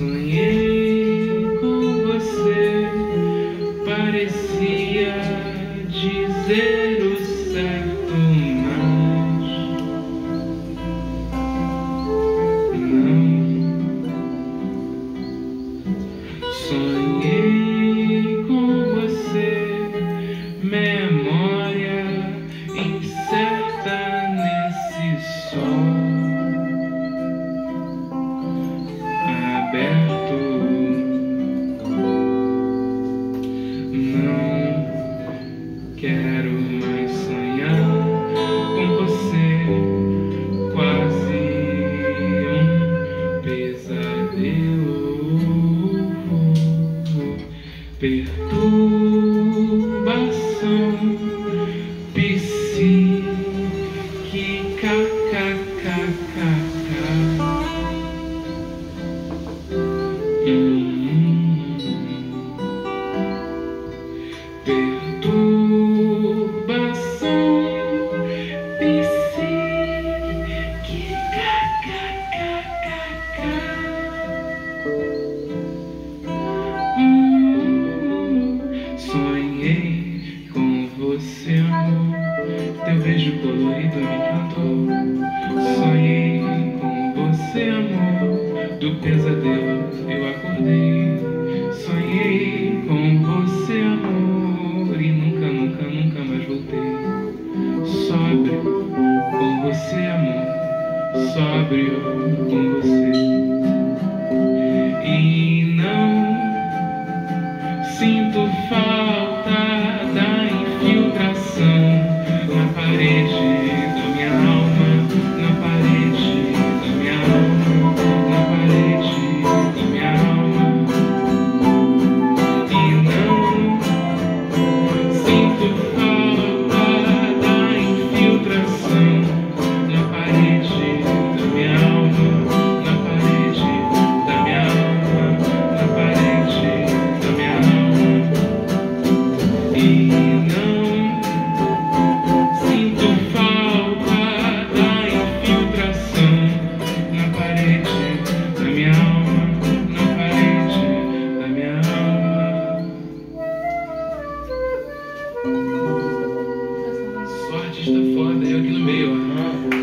Sonhei com você, parecia dizer o certo, mas não. Sonhei. Perturbação psíquica. Hum. Perturbação amor. Teu beijo colorido me encantou. Sonhei com você, amor. Do pesadelo eu acordei. Sonhei com você, amor. E nunca, nunca, nunca mais voltei. Sóbrio com você, amor. Sóbrio com você. crecer. Artista foda, eu aqui no meio.